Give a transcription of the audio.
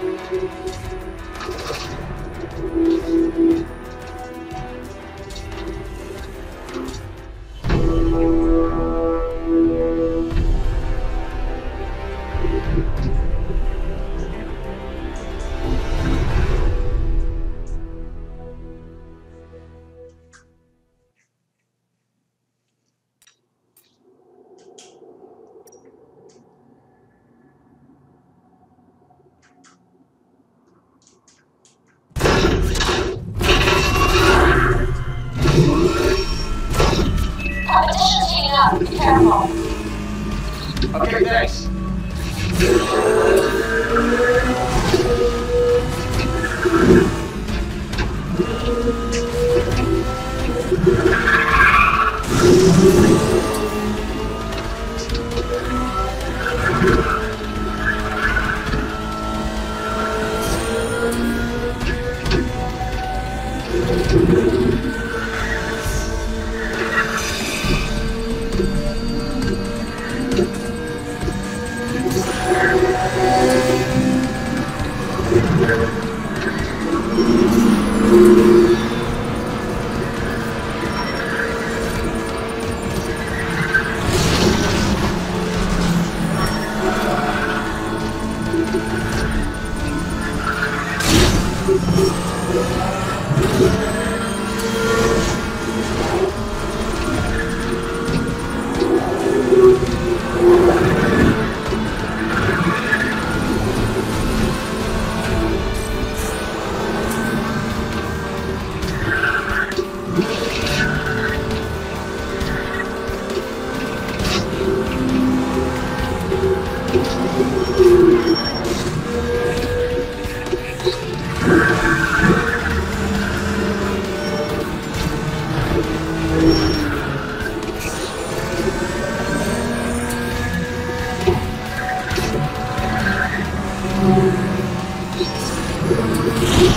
すごい。competition's heating up. Be careful. Okay, thanks. Thank you.